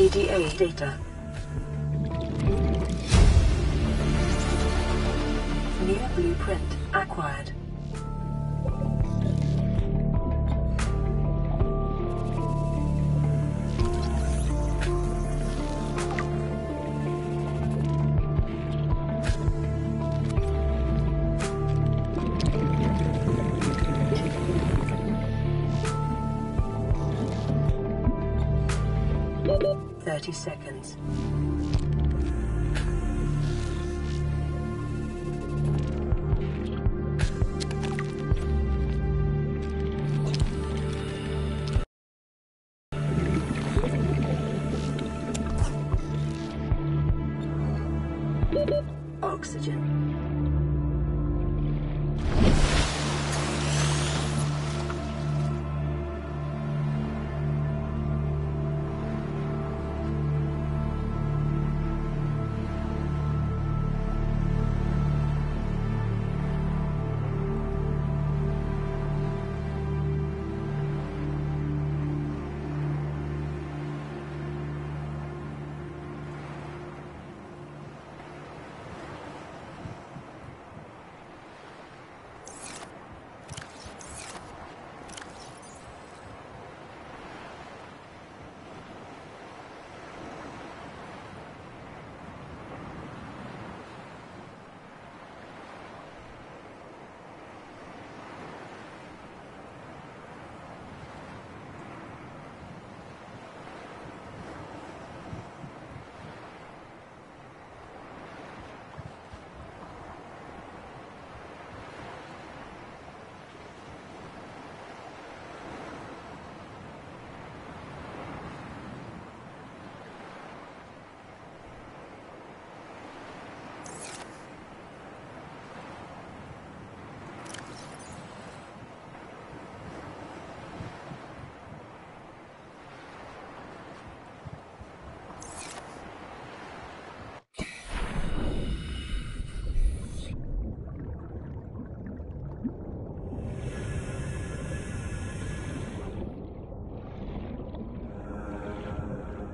Integrating data. 30 seconds.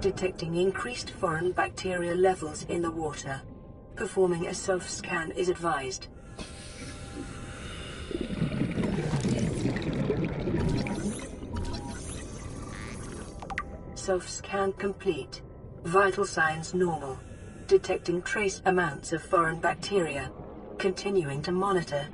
Detecting increased foreign bacteria levels in the water. Performing a self-scan is advised. Self-scan complete. Vital signs normal. Detecting trace amounts of foreign bacteria. Continuing to monitor.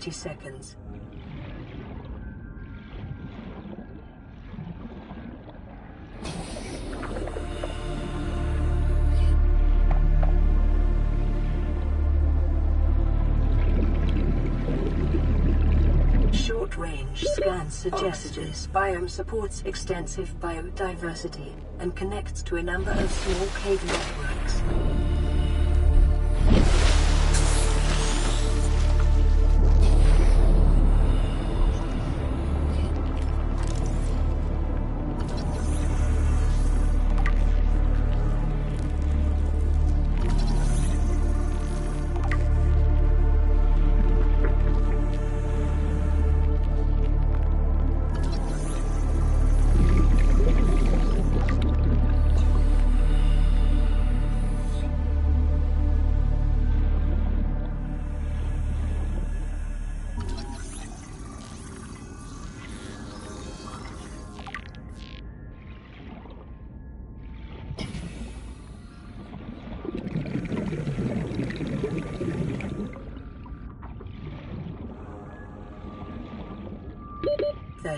30 seconds. Short-range scans suggest this biome supports extensive biodiversity and connects to a number of small cave networks.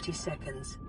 Thirty seconds.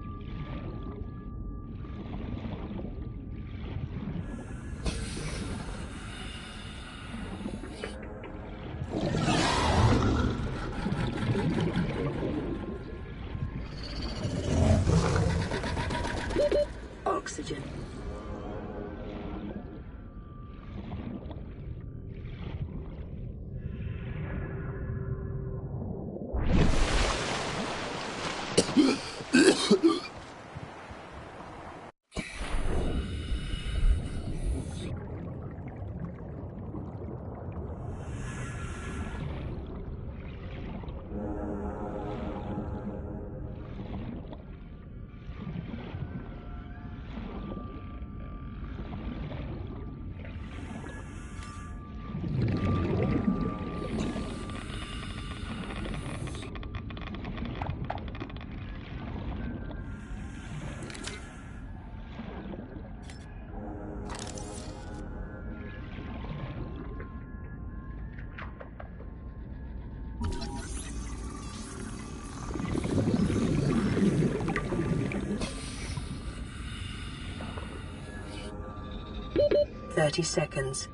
30 seconds.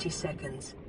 30 seconds.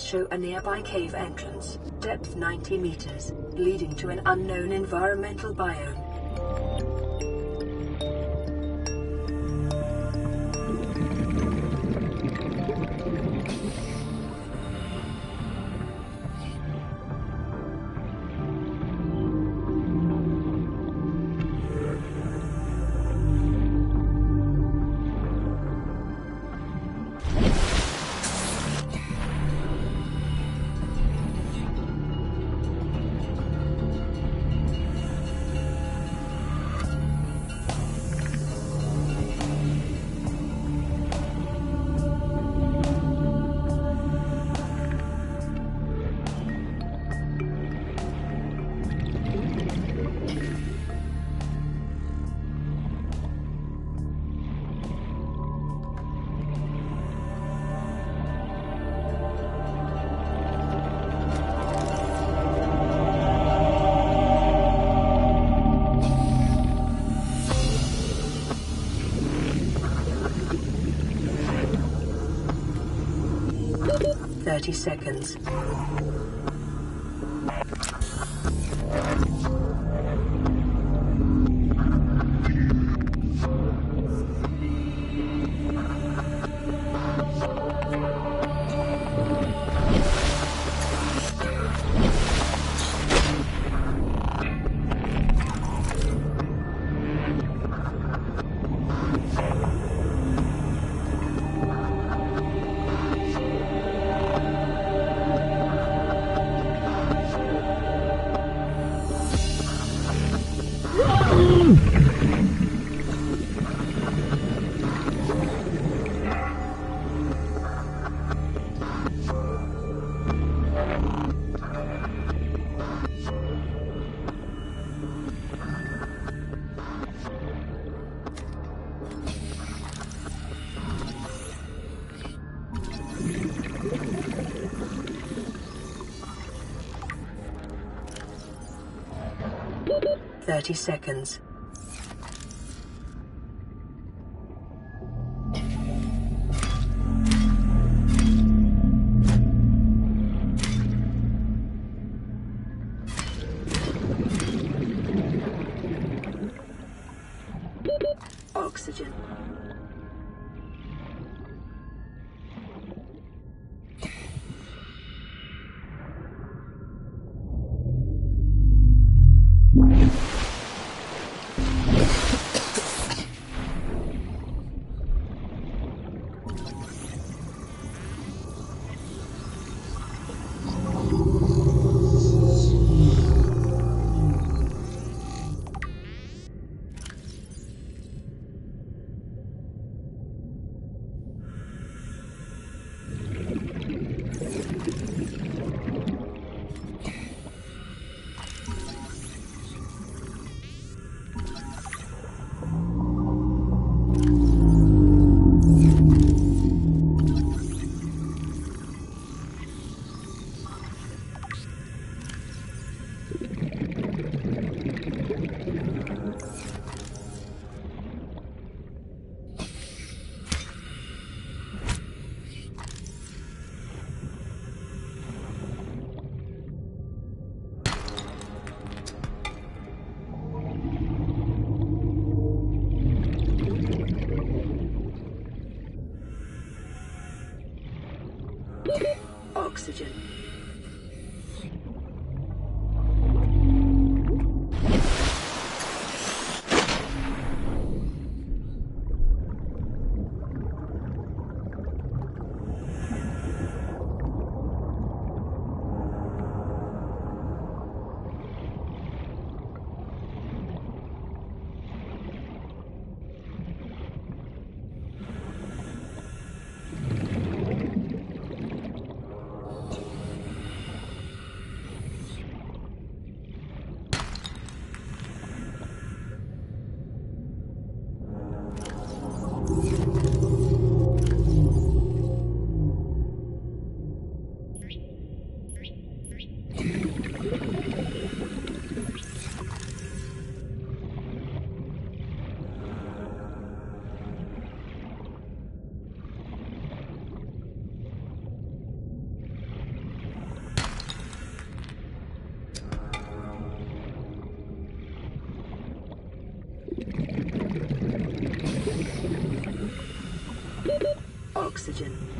Show a nearby cave entrance, depth 90 meters, leading to an unknown environmental biome. Thirty seconds. Thirty seconds. Oxygen.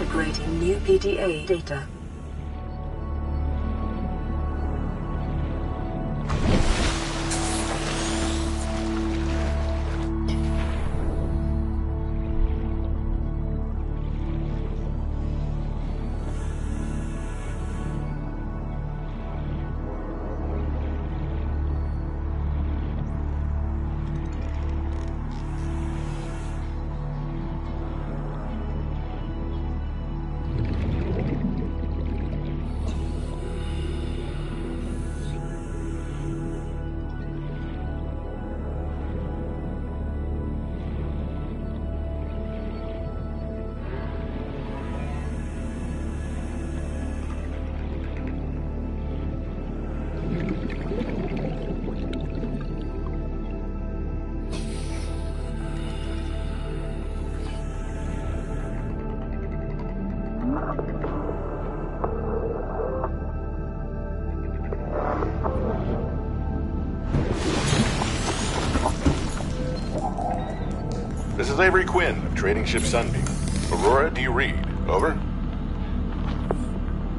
Integrating new PDA data. Avery Quinn of Trading Ship Sunbeam. Aurora, do you read? Over?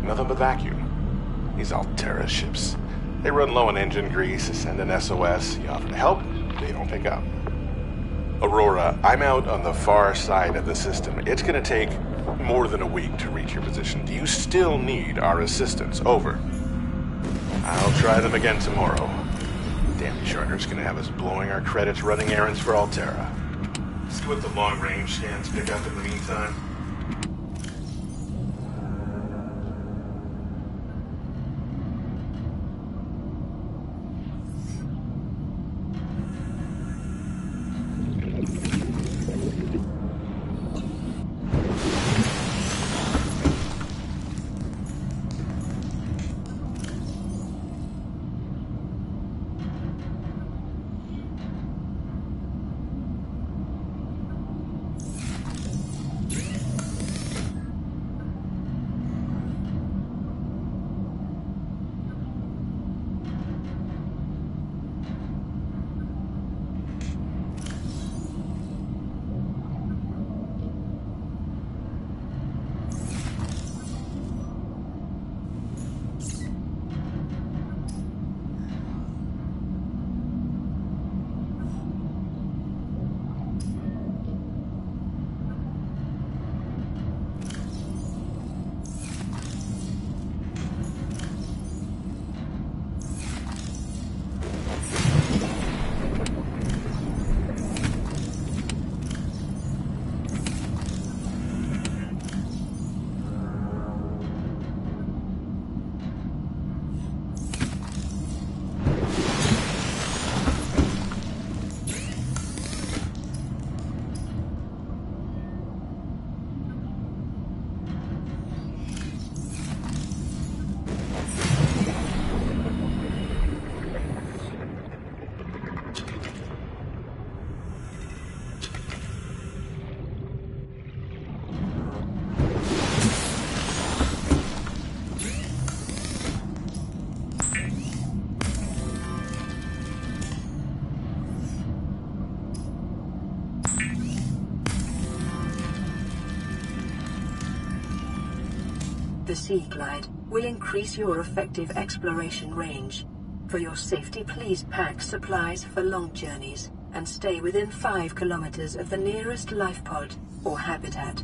Nothing but vacuum. These Alterra ships. They run low on engine grease, send an SOS, you offer to help, they don't pick up. Aurora, I'm out on the far side of the system. It's gonna take more than a week to reach your position. Do you still need our assistance? Over. I'll try them again tomorrow. Damn charter's gonna have us blowing our credits running errands for Alterra. What the long range scans pick up in the meantime. The Sea Glide will increase your effective exploration range. For your safety, please pack supplies for long journeys and stay within 5 kilometers of the nearest life pod or habitat.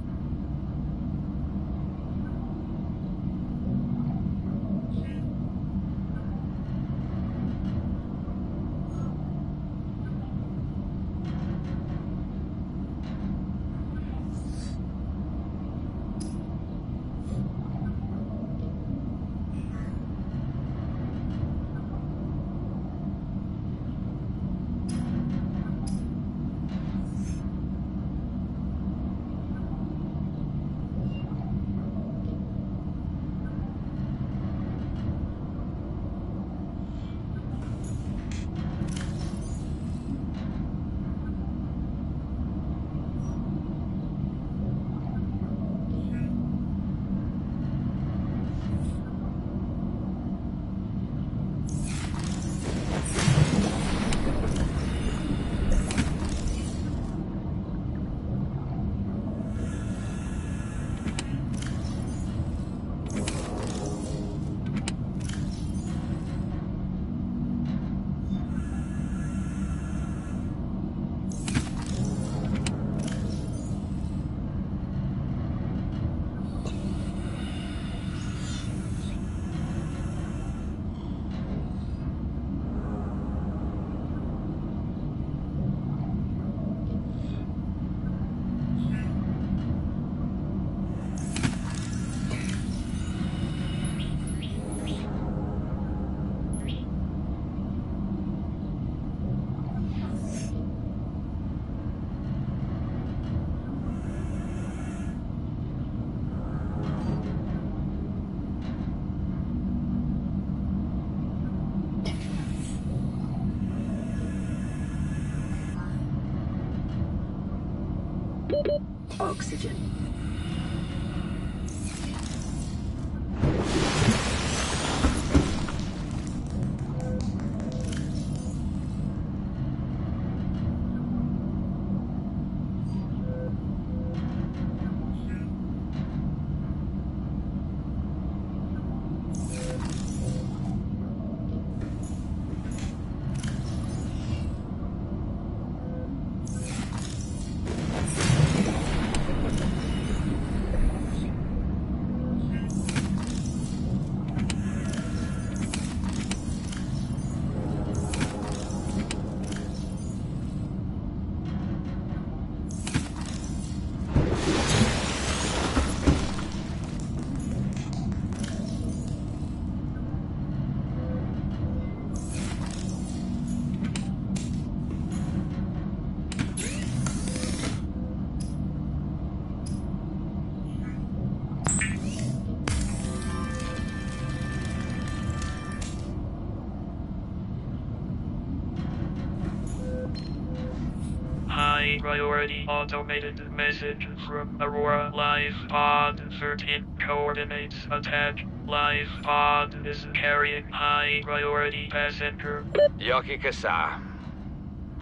Priority automated message from Aurora Live Pod 13 coordinates attack. Live Pod is carrying high priority passenger. Yoki Kasa.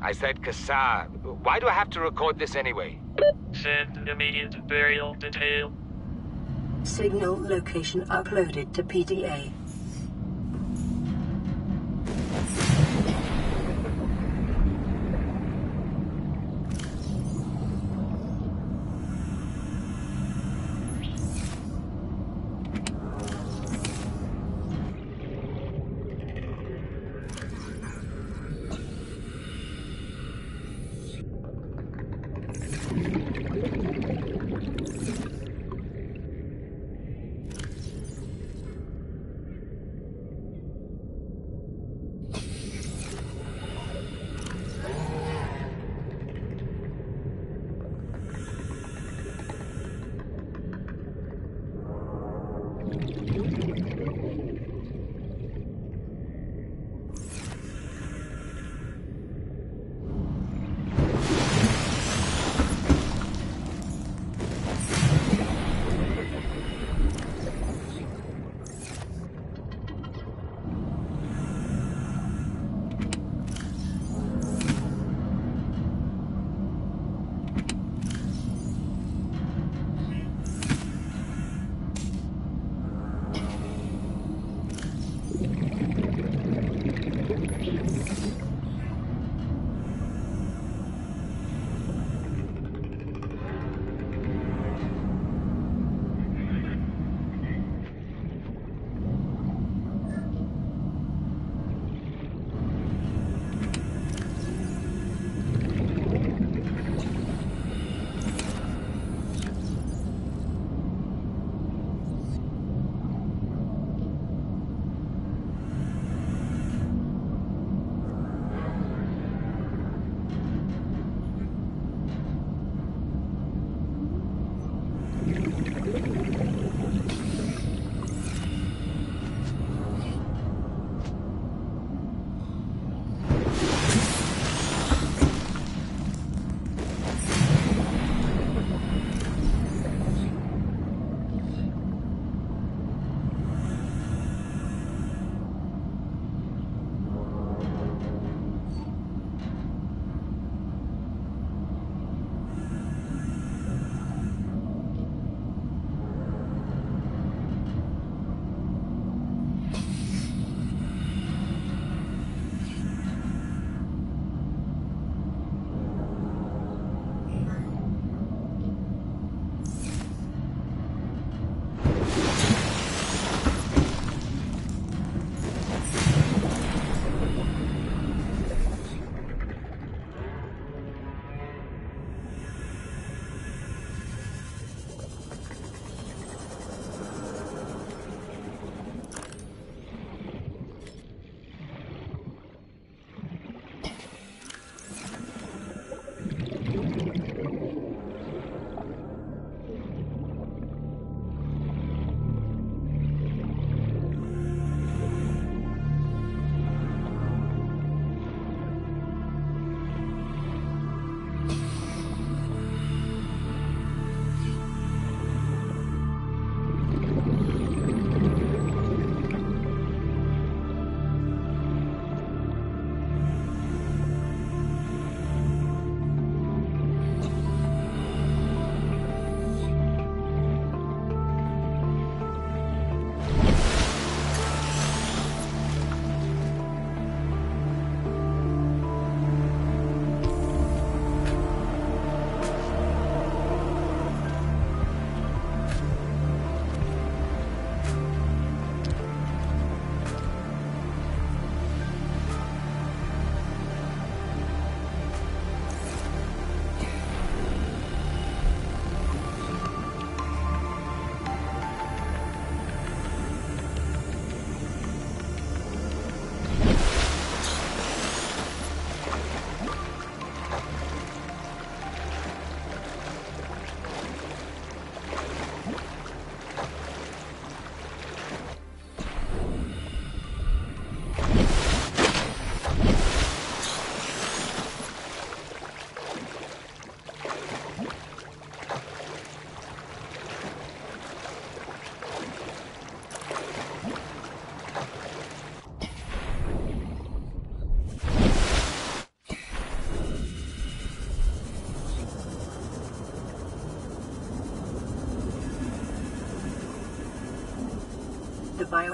I said Kasa. Why do I have to record this anyway? Send immediate burial detail. Signal location uploaded to PDA.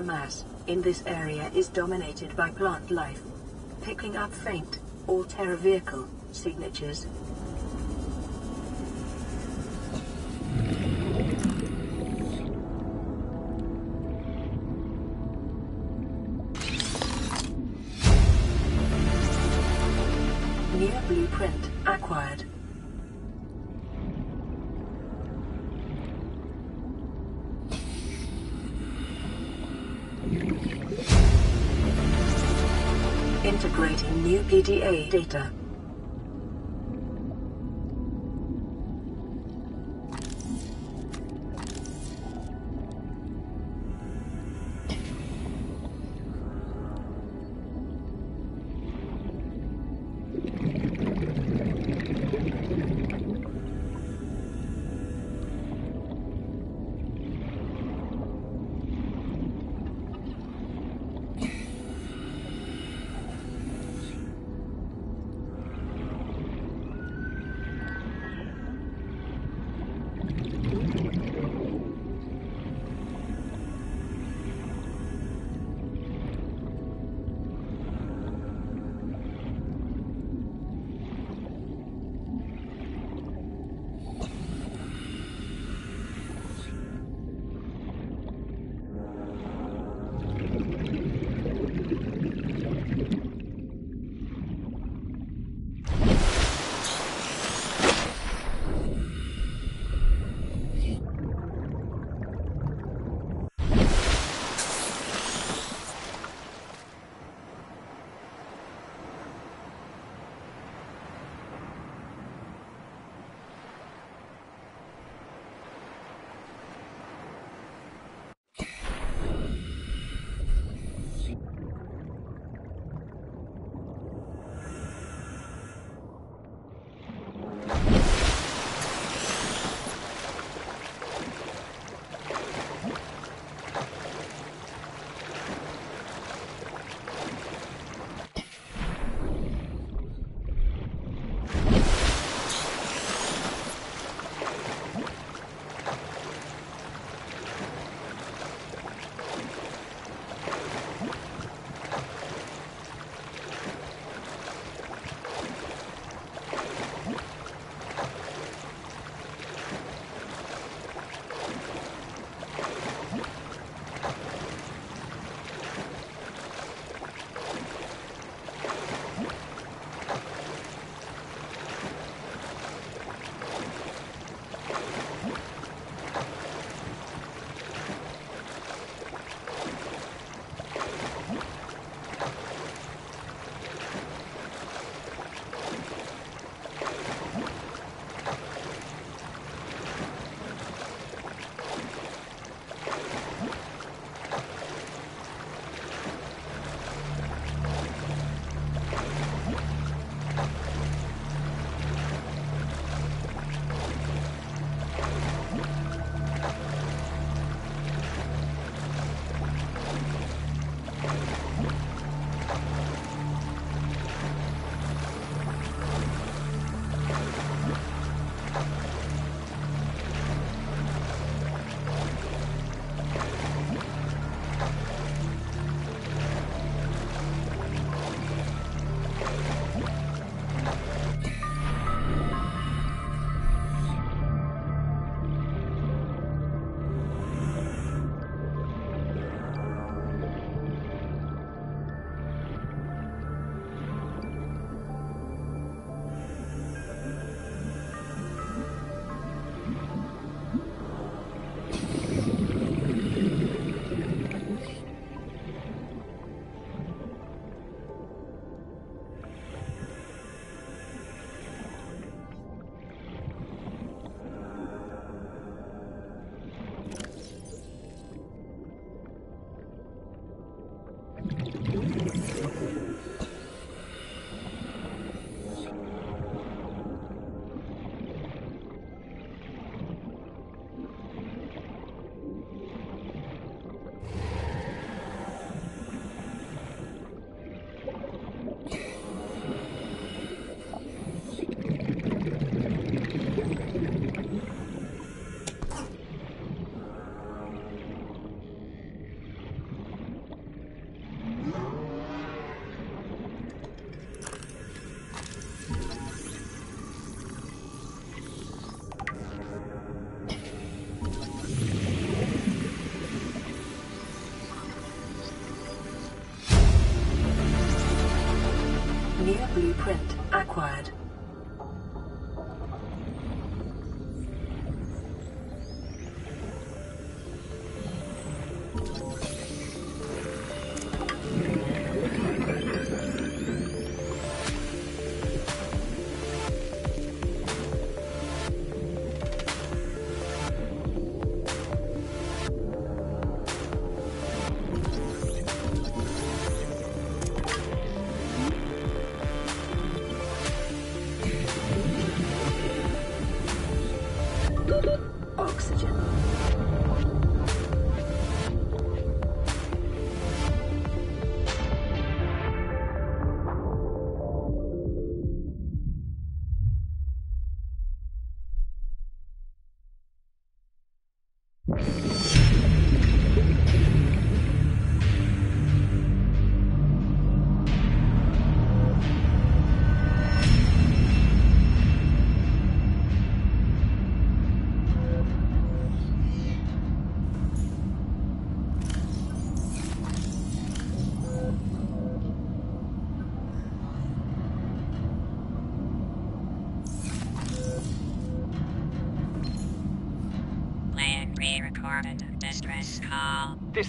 Biomass in this area is dominated by plant life. Picking up faint Alterra vehicle signatures. New blueprint New PDA data.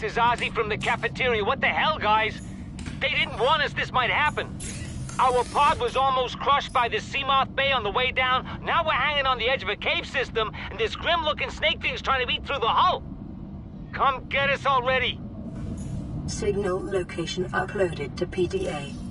Is Ozzy from the cafeteria. What the hell, guys? They didn't warn us this might happen. Our pod was almost crushed by this Seamoth Bay on the way down. Now we're hanging on the edge of a cave system, and this grim-looking snake thing's trying to eat through the hull. Come get us already. Signal location uploaded to PDA.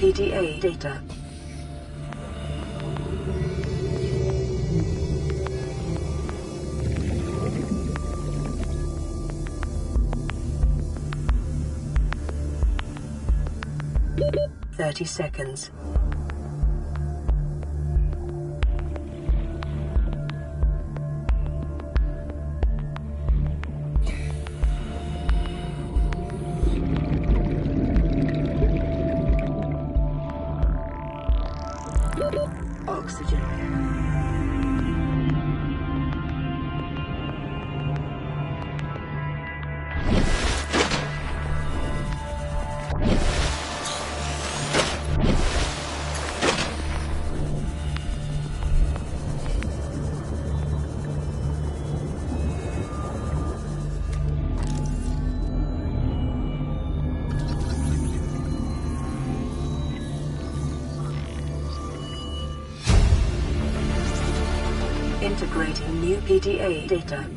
PDA data. Thirty seconds. PDA data.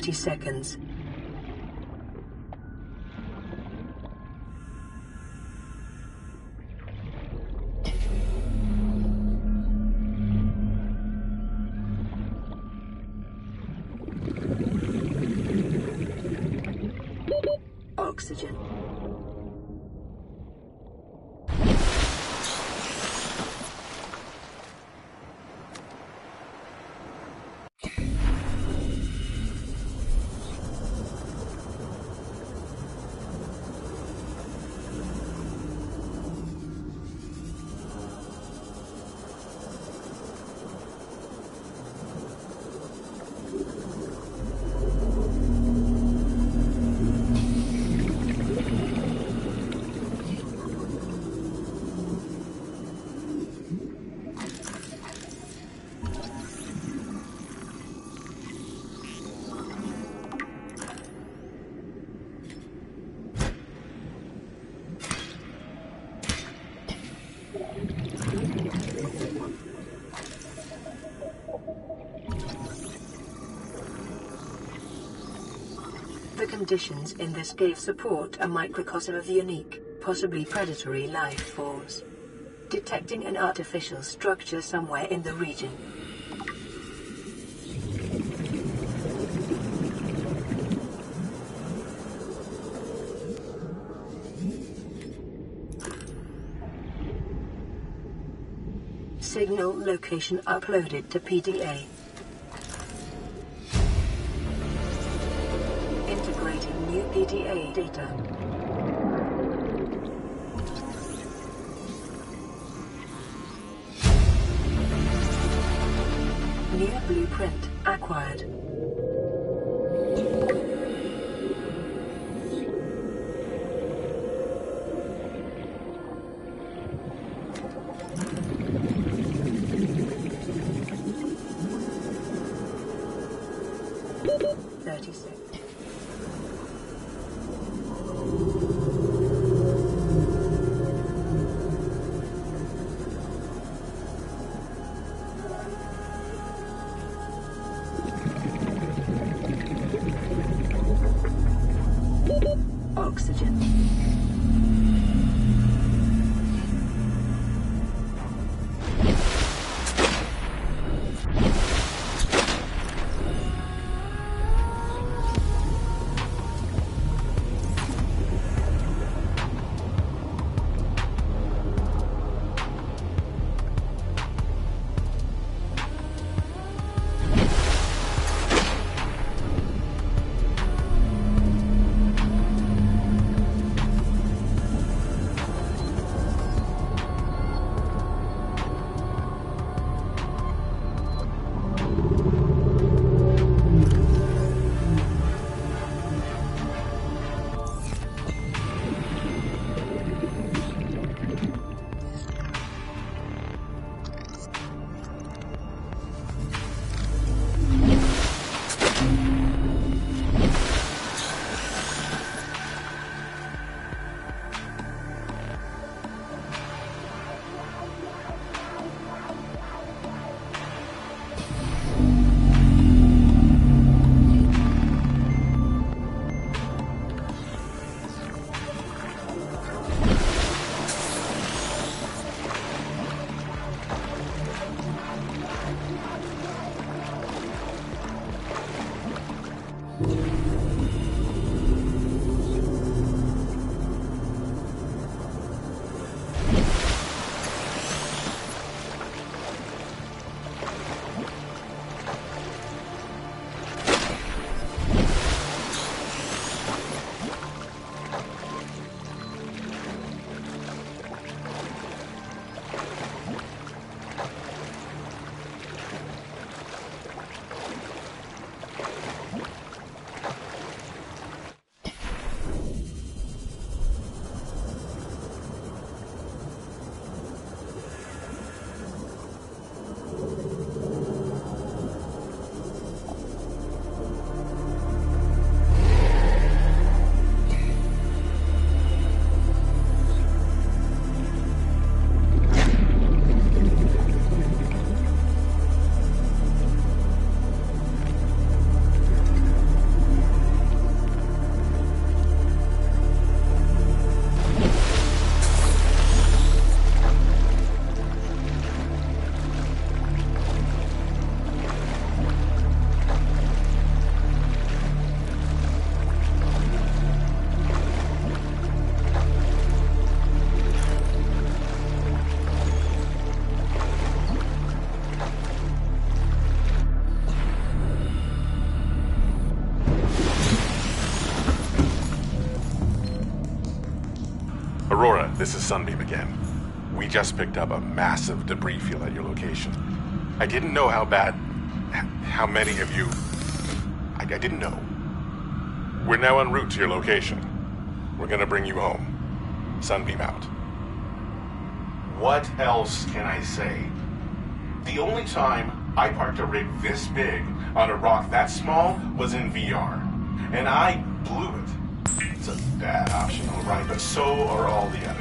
30 seconds. Conditions in this cave support a microcosm of unique, possibly predatory life forms. Detecting an artificial structure somewhere in the region. Signal location uploaded to PDA. This is Sunbeam again. We just picked up a massive debris field at your location. I didn't know how bad. how many of you. I, I didn't know. We're now en route to your location. We're gonna bring you home. Sunbeam out. What else can I say? The only time I parked a rig this big on a rock that small was in VR. And I blew it. It's a bad option, all right, but so are all the others.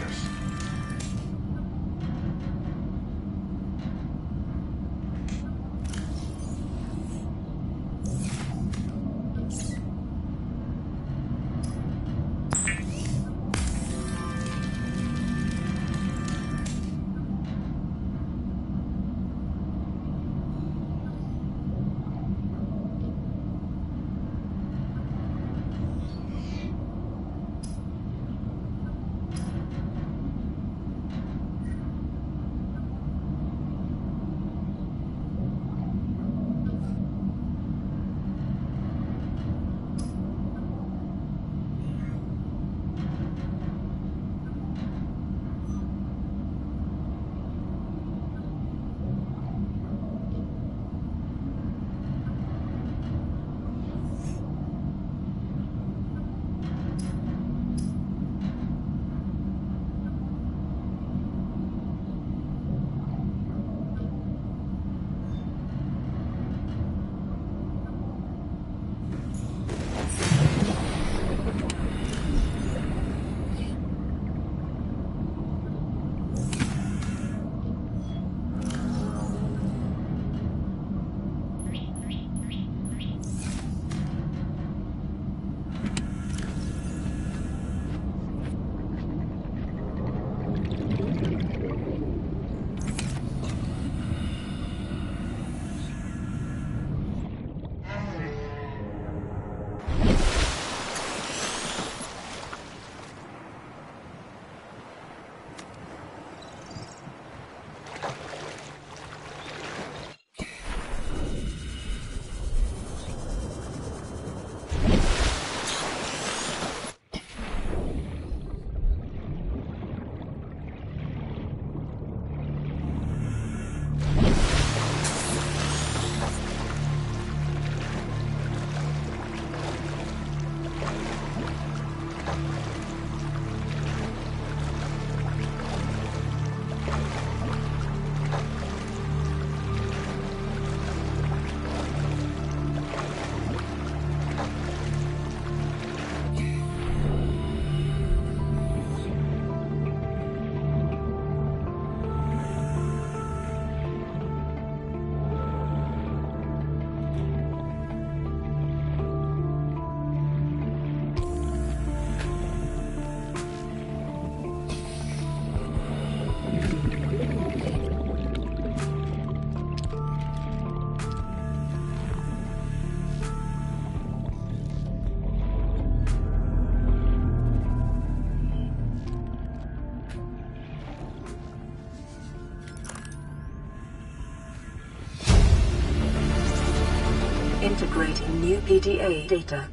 New PDA data.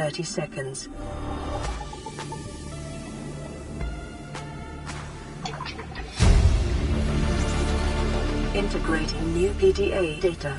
30 seconds. Integrating new PDA data.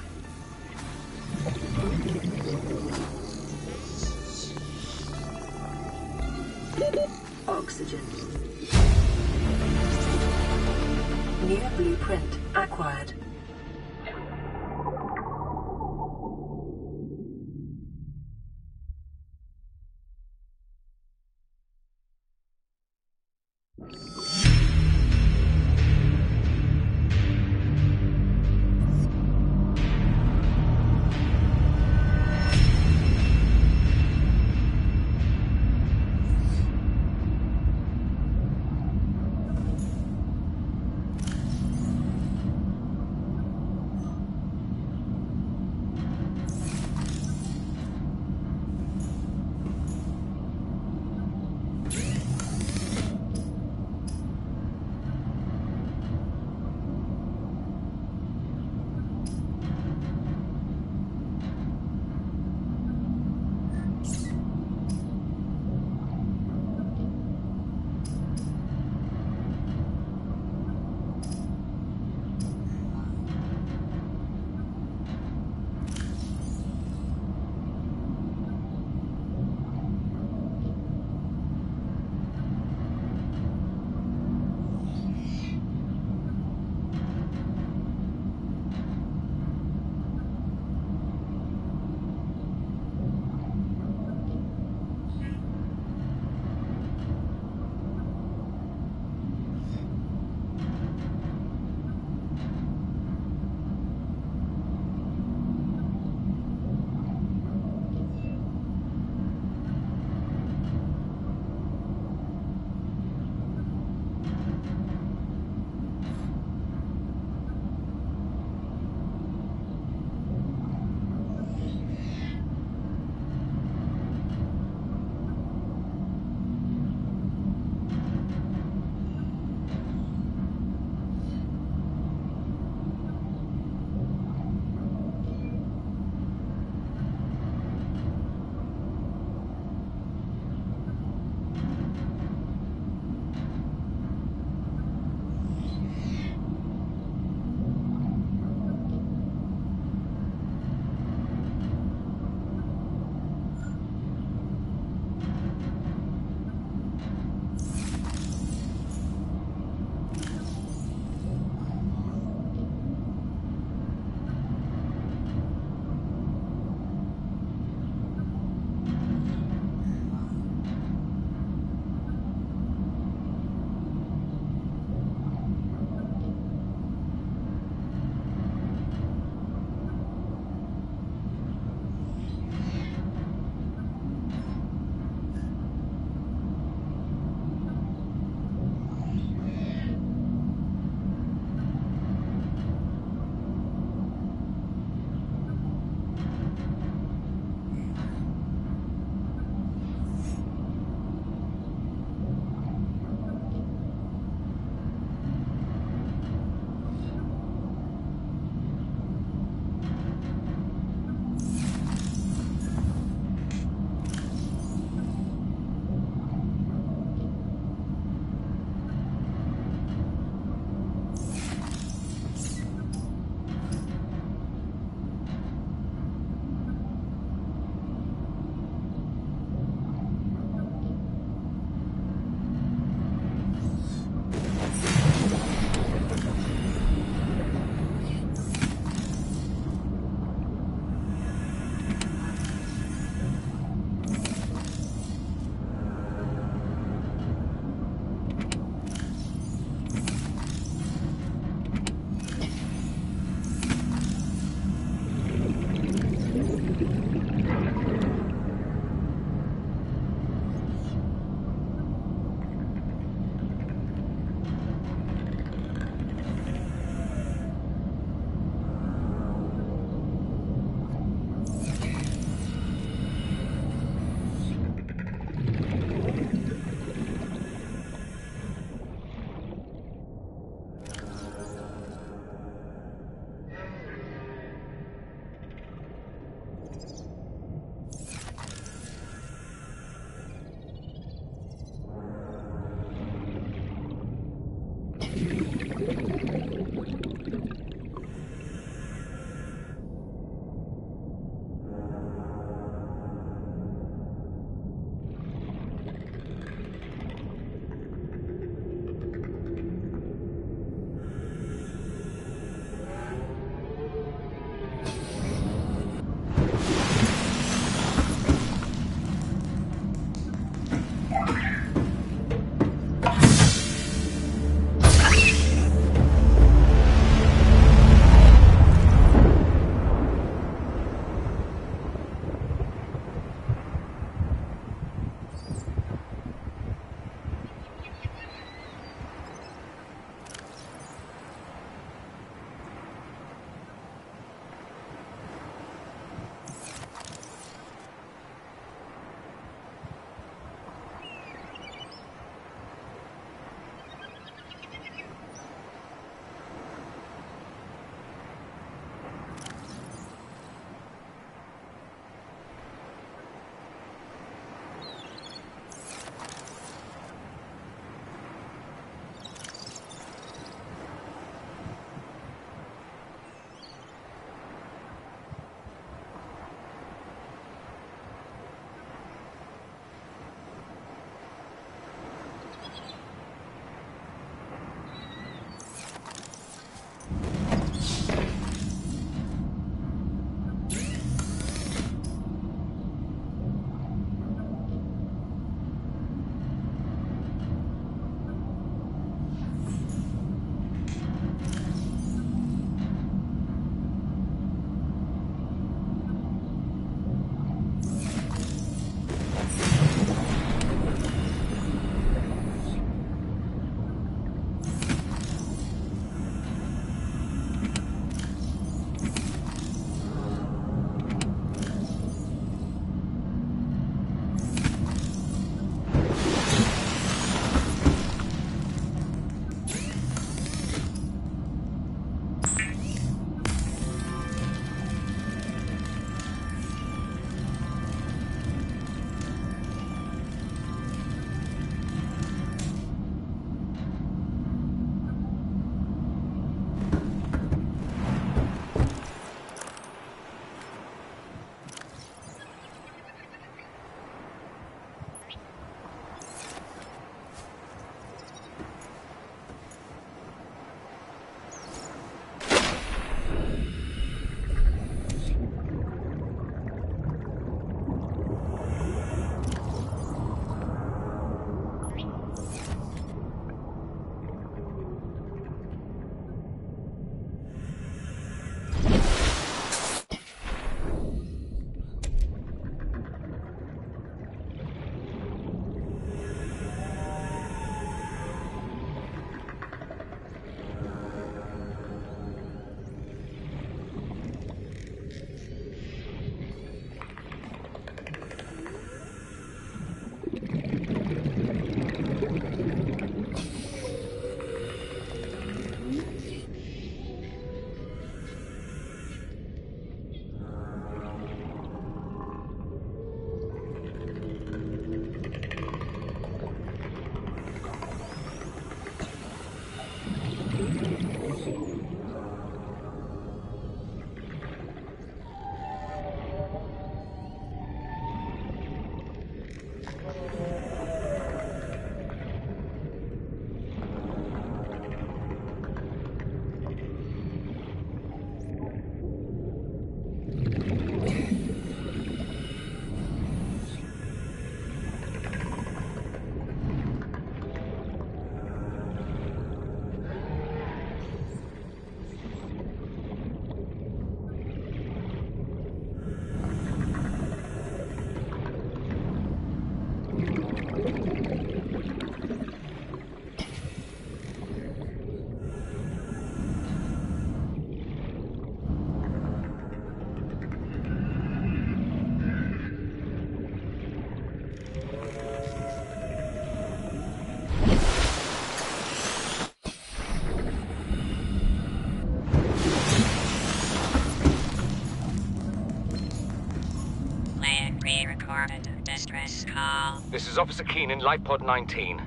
Is Officer Keenan, Lifepod 19.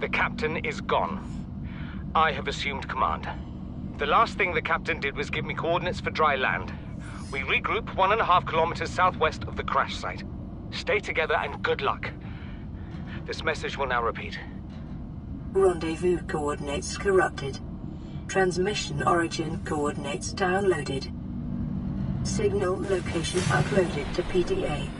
The captain is gone. I have assumed command. The last thing the captain did was give me coordinates for dry land. We regroup one and a half kilometers southwest of the crash site. Stay together and good luck. This message will now repeat. Rendezvous coordinates corrupted. Transmission origin coordinates downloaded. Signal location uploaded to PDA.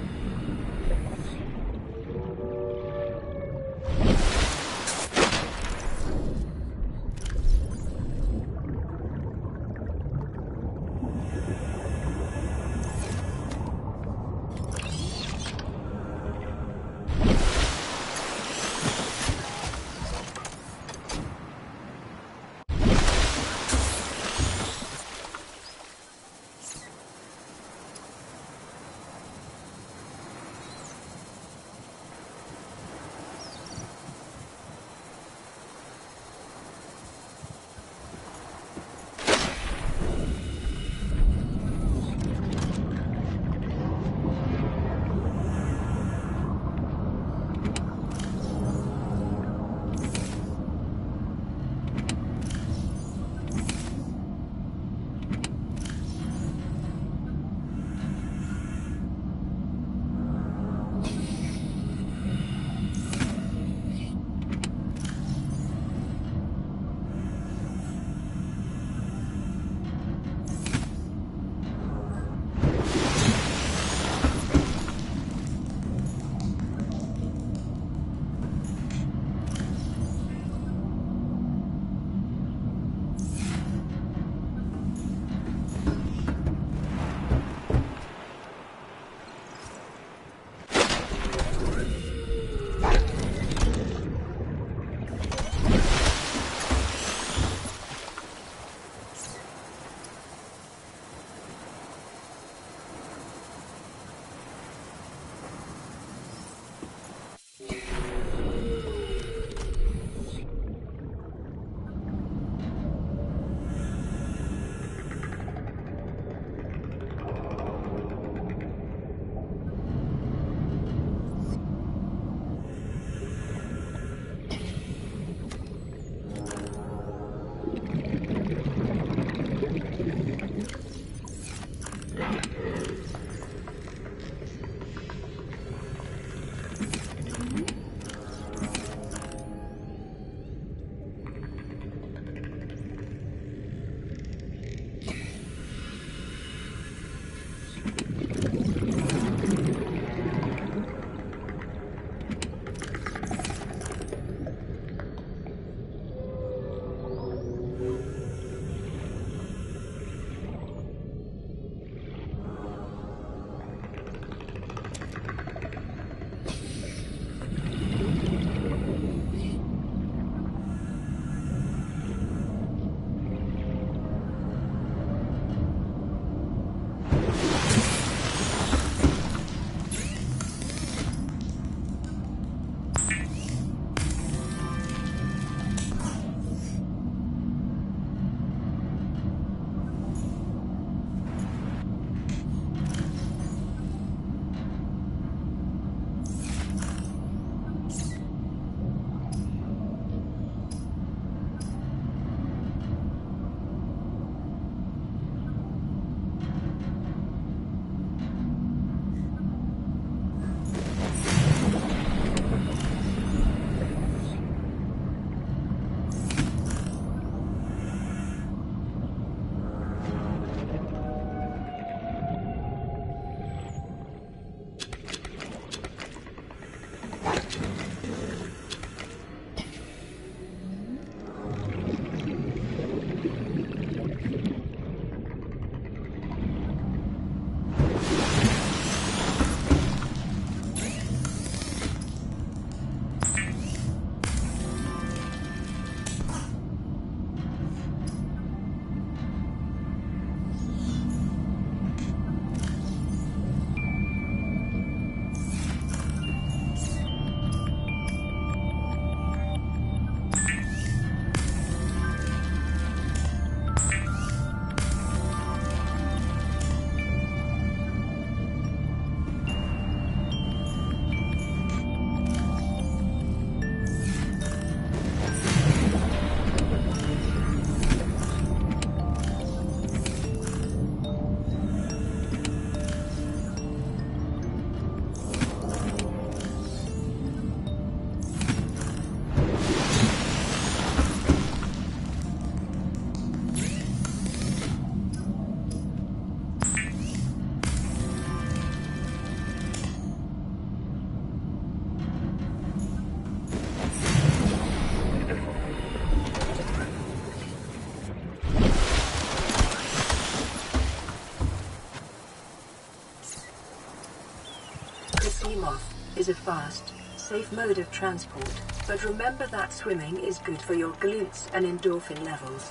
A fast, safe mode of transport, but remember that swimming is good for your glutes and endorphin levels.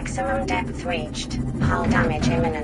Maximum depth reached. Hull damage imminent.